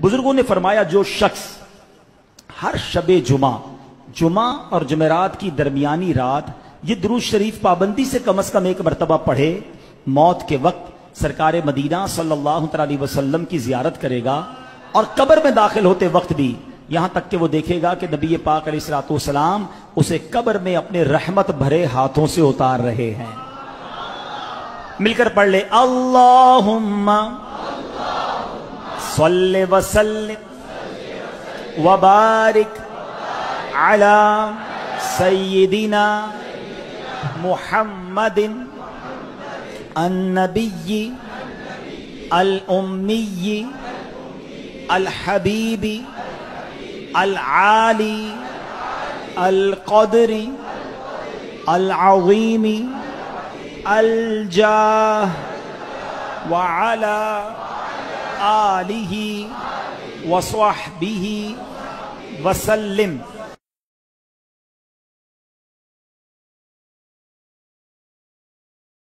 बुज़ुर्गों ने फरमाया, जो शख्स हर शबे जुमा जुमा और जमेरात की दरमियानी रात, ये दरूज शरीफ पाबंदी से कम अज कम एक मरतबा पढ़े, मौत के वक्त सरकार मदीना सल्लल्लाहु वसल्लम की जियारत करेगा और कब्र में दाखिल होते वक्त भी यहाँ तक कि वो देखेगा कि नबी पाक सलाम उसे कब्र में अपने रहमत भरे हाथों से उतार रहे हैं। मिलकर पढ़ ले अल्लाह ہیں صلی وسلم وبارک علی سیدنا محمد النبی الامی الحبیب العالی القدر العظیم الجاہ وعلى آله وصحبه وسلم.